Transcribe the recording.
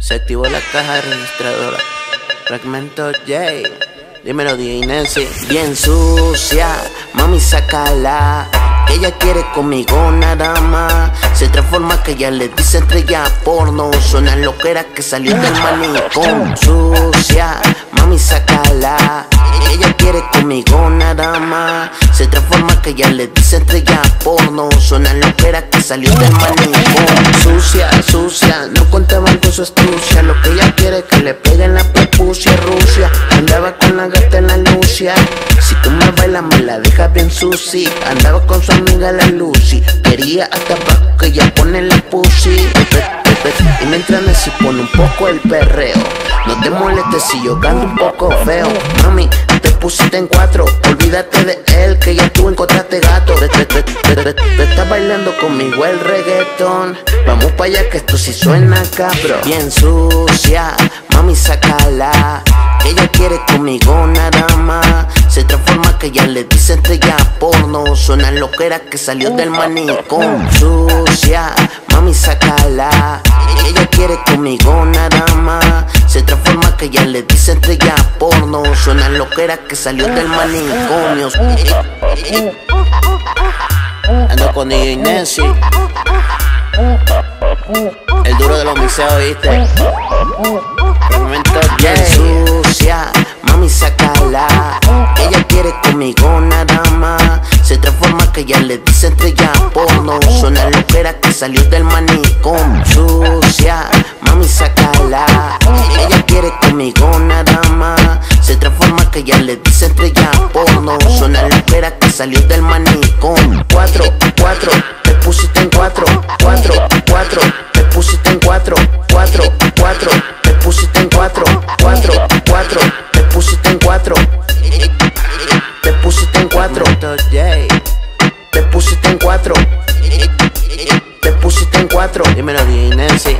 Se activó la caja registradora. Fragmento J. Dímelo, DJ Nancy. Bien sucia, mami, sácala. Ella quiere conmigo nada más. Se transforma que ella le dice estrella porno. Suena loquera que salió del manicón. Sucia, mami, sácala. Ella quiere conmigo nada más. Se transforma que ella le dice estrella porno. Suena loquera que salió del manicón. Sucia, sucia, no contaban con su astucia. Lo que ella quiere es que le peguen la prepucia Rusia. Andaba con la gata en la lucia. Si tú me bailas, me la dejas bien sucia. Andaba con su amiga la Lucy. Quería hasta abajo que ella pone la pussy. Y mientras me si pone un poco el perreo. No te molestes si yo canto un poco feo. Mami, pusiste en cuatro. Olvídate de él, que ya tú encontraste gato. Te, te, te, te, te está bailando conmigo el reggaetón. Vamos para allá que esto sí suena cabrón. Bien sucia, mami, sácala. Que ella quiere conmigo nada más. Se transforma que ella le dice estrella porno. Suena loquera que salió del manicón. Sucia, mami, sácala. Ella quiere conmigo nada más. Se transforma que ella le dice estrella. Suena loquera que salió del manicomio. Ando con DJ Nancy. El duro de los miseos, ¿viste? Fragmento bien sucia, mami, sácala. Ella quiere conmigo nada más. Se transforma que ella le dice estrella porno. Suena loquera que salió del manicón. Sucia, mami, sácala. Ella quiere conmigo nada más. Le dice estrella porno. Suena loquera que salió del manicón. Cuatro, cuatro, te pusiste en cuatro. Cuatro, cuatro, te pusiste en cuatro. Cuatro, cuatro, te pusiste en cuatro. Cuatro, cuatro, te pusiste en cuatro. Te pusiste en cuatro. Te pusiste en cuatro. Te pusiste en cuatro. Dímelo, Nancy.